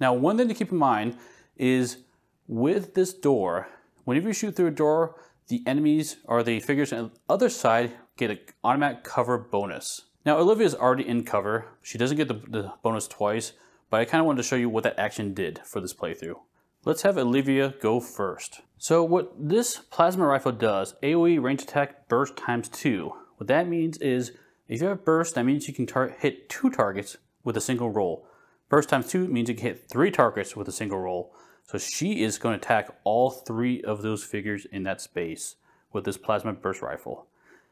Now, one thing to keep in mind is with this door, whenever you shoot through a door, the enemies or the figures on the other side get an automatic cover bonus. Now, Olivia's already in cover. She doesn't get the, the bonus twice, but I kind of wanted to show you what that action did for this playthrough. Let's have Olivia go first. So what this plasma rifle does, AoE range attack burst times two. What that means is if you have burst, that means you can hit two targets with a single roll. Burst times two means you can hit three targets with a single roll. So she is going to attack all three of those figures in that space with this plasma burst rifle.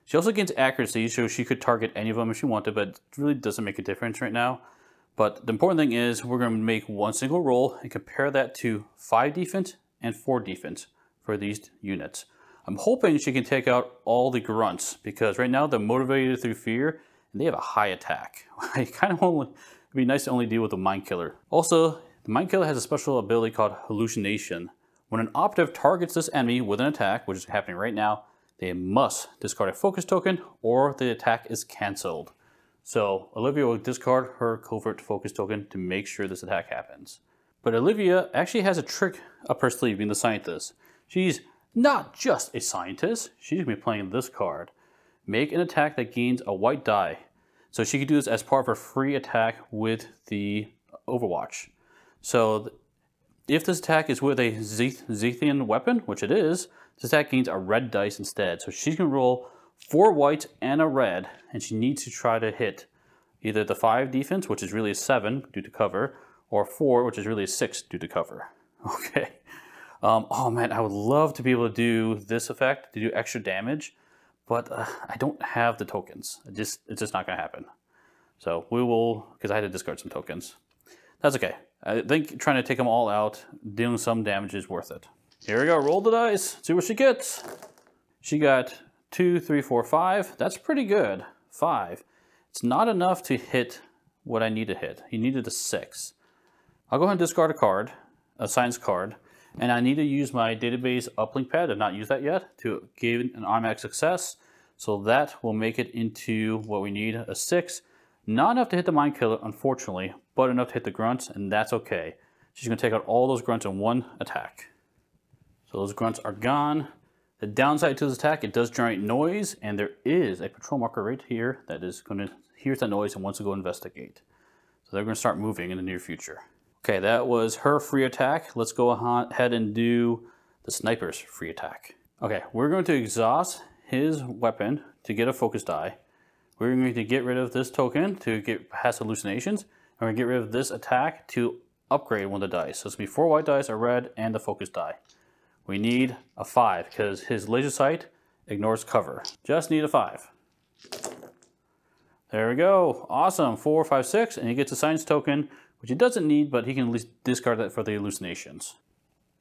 She also gains accuracy, so she could target any of them if she wanted, but it really doesn't make a difference right now. But the important thing is we're going to make one single roll and compare that to 5 defense and 4 defense for these units. I'm hoping she can take out all the grunts because right now they're motivated through fear and they have a high attack. (laughs) I kind of want It'd be nice to only deal with the Mind Killer. Also, the Mind Killer has a special ability called Hallucination. When an operative targets this enemy with an attack, which is happening right now, they must discard a focus token or the attack is cancelled. So Olivia will discard her covert focus token to make sure this attack happens. But Olivia actually has a trick up her sleeve being the scientist. She's not just a scientist, she's to be playing this card. Make an attack that gains a white die. So she could do this as part of her free attack with the Overwatch. So if this attack is with a Zethian weapon, which it is, this attack gains a red dice instead. So she's to roll four white and a red, and she needs to try to hit either the five defense, which is really a seven due to cover, or four, which is really a six due to cover. (laughs) Okay. Um, oh man, I would love to be able to do this effect to do extra damage, but uh, I don't have the tokens. It just it's just not gonna happen. So we will, because I had to discard some tokens. That's okay. I think trying to take them all out, dealing some damage is worth it. Here we go, roll the dice, see what she gets. She got two, three, four, five. That's pretty good, five. It's not enough to hit what I need to hit. He needed a six. I'll go ahead and discard a card, a science card, and I need to use my database uplink pad, I've not used that yet, to give an automatic success. So that will make it into what we need, a six. Not enough to hit the Mind Killer, unfortunately, but enough to hit the Grunts, and that's okay. She's gonna take out all those Grunts in one attack. So those Grunts are gone. The downside to this attack, it does generate noise, and there is a patrol marker right here that is gonna hear that noise and wants to go investigate. So they're gonna start moving in the near future. Okay, that was her free attack. Let's go ahead and do the sniper's free attack. Okay, we're going to exhaust his weapon to get a focus die. We're going to get rid of this token to get past hallucinations. And we're going to get rid of this attack to upgrade one of the dice. So it's going to be four white dice, a red, and the focus die. We need a five because his laser sight ignores cover. Just need a five. There we go. Awesome. Four, five, six, and he gets a science token which he doesn't need, but he can at least discard that for the hallucinations.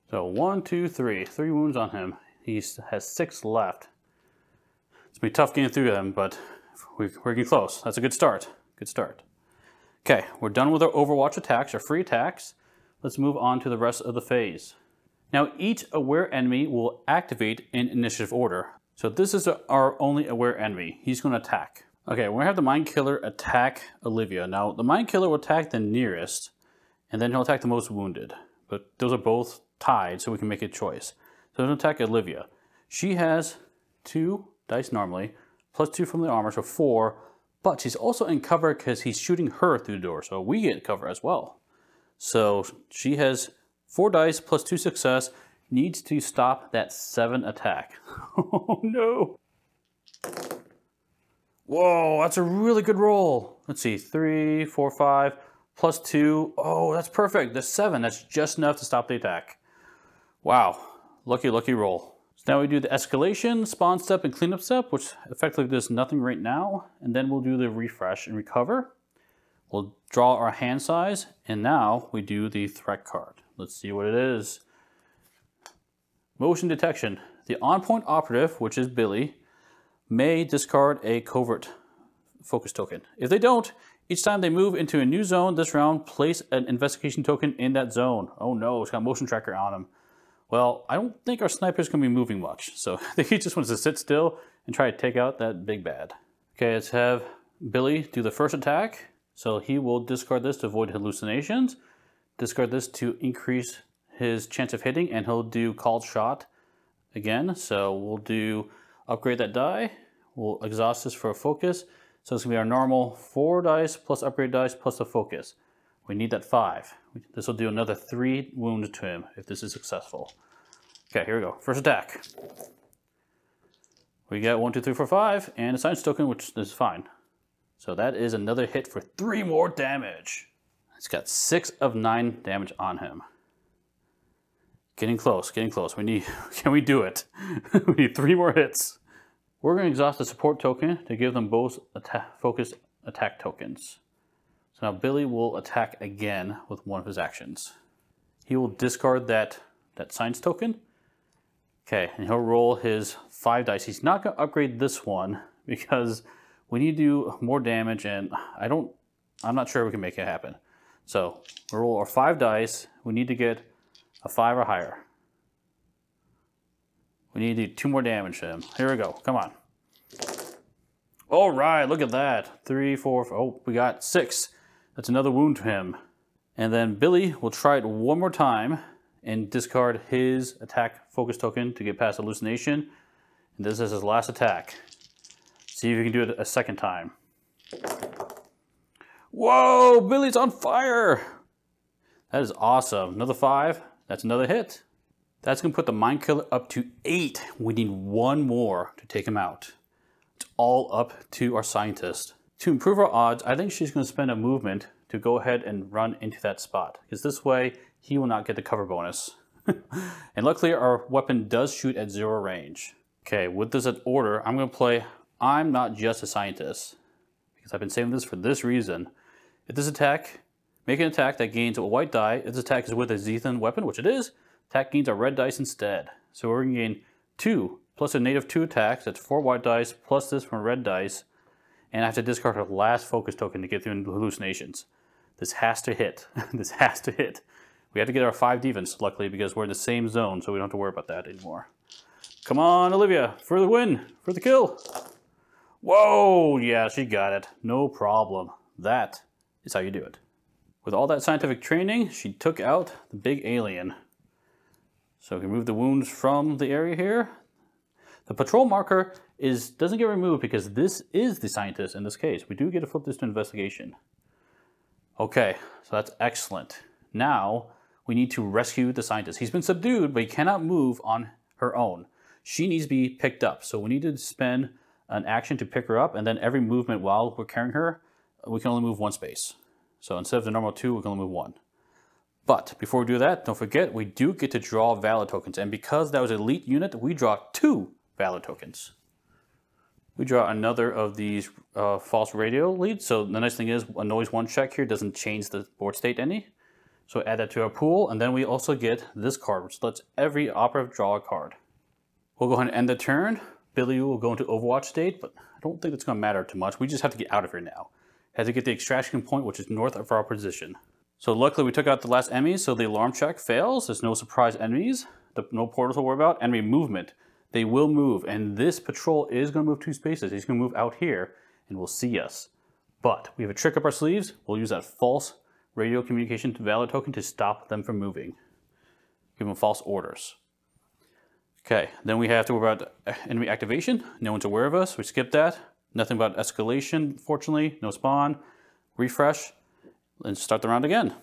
So one, two, three. Three wounds on him. He has six left. It's gonna be tough getting through them, but we're getting close. That's a good start. Good start. Okay, we're done with our Overwatch attacks, our free attacks. Let's move on to the rest of the phase. Now each aware enemy will activate in initiative order. So this is our only aware enemy. He's going to attack. Okay, we're gonna have the Mind Killer attack Olivia. Now, the Mind Killer will attack the nearest, and then he'll attack the most wounded. But those are both tied, so we can make a choice. So he'll attack Olivia. She has two dice normally, plus two from the armor, so four, but she's also in cover because he's shooting her through the door, so we get cover as well. So she has four dice plus two success, needs to stop that seven attack. (laughs) oh no! Whoa, that's a really good roll. Let's see, three, four, five, plus two. Oh, that's perfect. That's seven. That's just enough to stop the attack. Wow, lucky, lucky roll. So now we do the escalation, spawn step, and cleanup step, which effectively does nothing right now. And then we'll do the refresh and recover. We'll draw our hand size, and now we do the threat card. Let's see what it is. Motion detection. The on-point operative, which is Billy, may discard a covert focus token. If they don't, each time they move into a new zone this round, place an investigation token in that zone. Oh no, it's got a motion tracker on him. Well, I don't think our sniper's gonna be moving much, so (laughs) I think he just wants to sit still and try to take out that big bad. Okay, let's have Billy do the first attack. So he will discard this to avoid hallucinations, discard this to increase his chance of hitting, and he'll do called shot again. So we'll do upgrade that die. We'll exhaust this for a focus. So it's gonna be our normal four dice plus upgrade dice plus a focus. We need that five. This will do another three wounds to him if this is successful. Okay, here we go. First attack. We get one, two, three, four, five, and a science token, which is fine. So that is another hit for three more damage. It's got six of nine damage on him. Getting close, getting close. We need, (laughs) can we do it? (laughs) we need three more hits. We're going to exhaust the support token to give them both attack, focused attack tokens. So now Billy will attack again with one of his actions. He will discard that, that science token. Okay, and he'll roll his five dice. He's not to upgrade this one because we need to do more damage and I don't, I'm not sure we can make it happen. So we roll our five dice. We need to get a five or higher. We need to do two more damage to him. Here we go. Come on. All right, look at that. Three, four, four. Oh, we got six. That's another wound to him. And then Billy will try it one more time and discard his attack focus token to get past hallucination. And this is his last attack. See if you can do it a second time. Whoa, Billy's on fire! That is awesome. Another five. That's another hit. That's going to put the Mind Killer up to eight. We need one more to take him out. It's all up to our scientist. To improve our odds, I think she's going to spend a movement to go ahead and run into that spot. Because this way, he will not get the cover bonus. (laughs) and luckily, our weapon does shoot at zero range. Okay, with this at order, I'm going to play I'm Not Just a Scientist. Because I've been saving this for this reason. If this attack, make an attack that gains a white die. If this attack is with a Zethan weapon, which it is, attack gains a red dice instead. So we're going to gain 2 plus a native 2 attacks. That's 4 white dice plus this from red dice. And I have to discard her last focus token to get through hallucinations. This has to hit. (laughs) this has to hit. We have to get our 5 defense, luckily, because we're in the same zone, so we don't have to worry about that anymore. Come on, Olivia, for the win, for the kill. Whoa, yeah, she got it. No problem. That is how you do it. With all that scientific training, she took out the big alien. So we remove the wounds from the area here. The patrol marker is doesn't get removed because this is the scientist in this case. We do get to flip this to investigation. Okay, so that's excellent. Now we need to rescue the scientist. He's been subdued, but he cannot move on her own. She needs to be picked up. So we need to spend an action to pick her up, and then every movement while we're carrying her, we can only move one space. So instead of the normal two, we can only move one. But before we do that, don't forget, we do get to draw valor tokens. And because that was elite unit, we draw two valor tokens. We draw another of these uh, false radio leads. So the nice thing is a noise one check here doesn't change the board state any. So add that to our pool. And then we also get this card, which lets every operative draw a card. We'll go ahead and end the turn. Billy will go into Overwatch state, but I don't think it's going to matter too much. We just have to get out of here now had to get the extraction point, which is north of our position. So luckily we took out the last enemies, so the alarm check fails. There's no surprise enemies, no portals to worry about. Enemy movement, they will move, and this patrol is going to move two spaces. He's going to move out here, and will see us. But we have a trick up our sleeves. We'll use that false radio communication to valor token to stop them from moving. Give them false orders. Okay, then we have to worry about enemy activation. No one's aware of us. We skip that. Nothing about escalation, fortunately. No spawn. Refresh, and start the round again.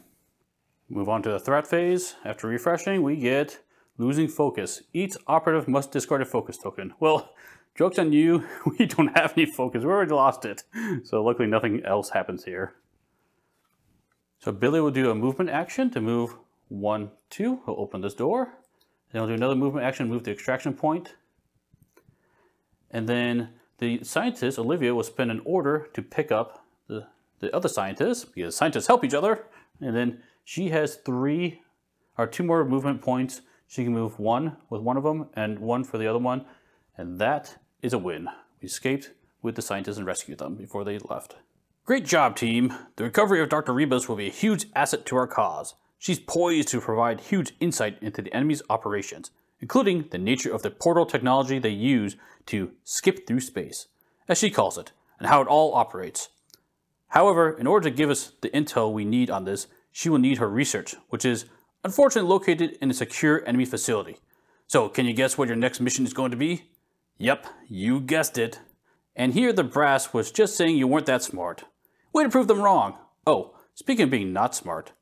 Move on to the threat phase. After refreshing, we get losing focus. Each operative must discard a focus token. Well, (laughs) joke's on you, (laughs) we don't have any focus. We already lost it. So luckily nothing else happens here. So Billy will do a movement action to move one, two. He'll open this door. Then he'll do another movement action, move the extraction point. And then the scientist, Olivia, will spend an order to pick up the, the other scientists, because scientists help each other, and then she has three or two more movement points. She can move one with one of them and one for the other one, and that is a win. We escaped with the scientists and rescued them before they left. Great job, team! The recovery of Dr. Rebus will be a huge asset to our cause. She's poised to provide huge insight into the enemy's operations including the nature of the portal technology they use to skip through space, as she calls it, and how it all operates. However, in order to give us the intel we need on this, she will need her research, which is unfortunately located in a secure enemy facility. So, can you guess what your next mission is going to be? Yep, you guessed it. And here the brass was just saying you weren't that smart. Way to prove them wrong. Oh, speaking of being not smart,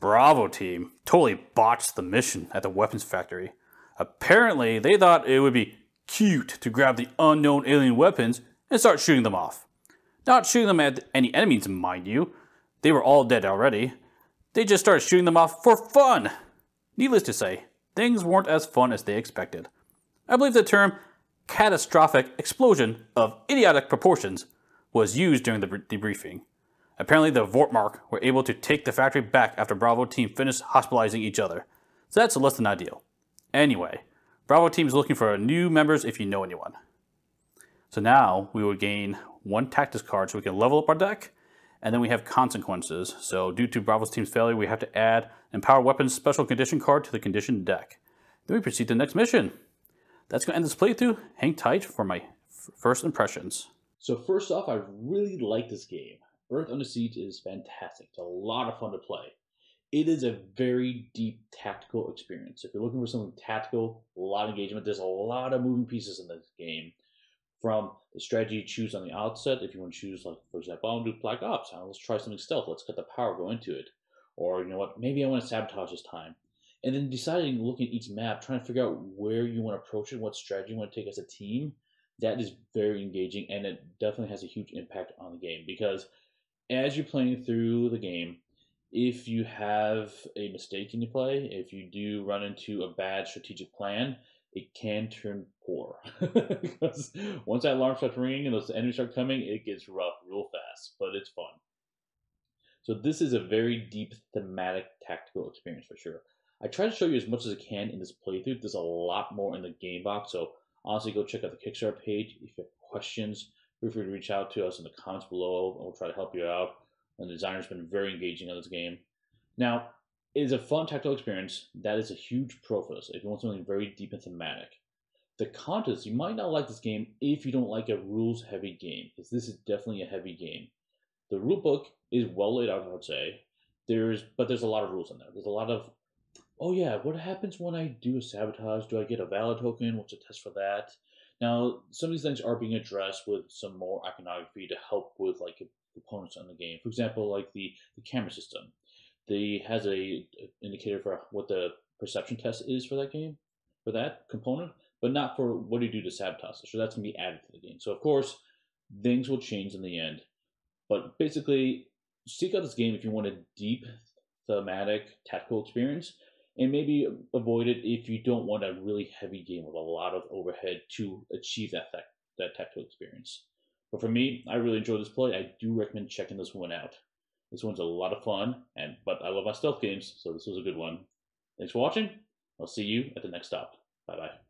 Bravo team totally botched the mission at the weapons factory. Apparently, they thought it would be cute to grab the unknown alien weapons and start shooting them off. Not shooting them at any enemies, mind you. They were all dead already. They just started shooting them off for fun. Needless to say, things weren't as fun as they expected. I believe the term catastrophic explosion of idiotic proportions was used during the debriefing. Apparently, the Vortmark were able to take the factory back after Bravo team finished hospitalizing each other. So that's less than ideal. Anyway, Bravo team is looking for new members if you know anyone. So now we would gain one tactics card so we can level up our deck, and then we have consequences. So due to Bravo's team's failure, we have to add Empower Weapons Special Condition card to the condition deck. Then we proceed to the next mission. That's going to end this playthrough. Hang tight for my first impressions. So first off, I really like this game. Earth Under Siege is fantastic. It's a lot of fun to play it is a very deep tactical experience. If you're looking for something tactical, a lot of engagement, there's a lot of moving pieces in this game. from the strategy you choose on the outset. If you want to choose, like for example, I want to do Black Ops. let's try something stealth. Let's get the power go into it. Or you know what? Maybe I want to sabotage this time. And then deciding, looking at each map, trying to figure out where you want to approach it, what strategy you want to take as a team. That is very engaging, and it definitely has a huge impact on the game because as you're playing through the game, if you have a mistake in your play, if you do run into a bad strategic plan, it can turn poor. (laughs) because once that alarm starts ringing and those enemies start coming, it gets rough real fast, but it's fun. So this is a very deep thematic tactical experience for sure. I try to show you as much as I can in this playthrough. There's a lot more in the game box, so honestly, go check out the Kickstarter page. If you have questions, feel free to reach out to us in the comments below, and we'll try to help you out. And the designer's been very engaging on this game. Now, it is a fun tactile experience. That is a huge pro for this if you want something very deep and thematic. The contest, you might not like this game if you don't like a rules heavy game, because this is definitely a heavy game. The rule book is well laid out, I would say. There's but there's a lot of rules in there. There's a lot of oh yeah, what happens when I do a sabotage? Do I get a valor token? What's a test for that? Now, some of these things are being addressed with some more iconography to help with like components on the game. For example, like the, the camera system. They has a, indicator for what the perception test is for that game, for that component, but not for what do you do to sabotage. it. So that's gonna be added to the game. So of course, things will change in the end. But basically, seek out this game if you want a deep thematic tactical experience and maybe avoid it if you don't want a really heavy game with a lot of overhead to achieve that that, that tactical experience. But for me, I really enjoy this play. I do recommend checking this one out. This one's a lot of fun, and but I love my stealth games, so this was a good one. Thanks for watching. I'll see you at the next stop. Bye bye.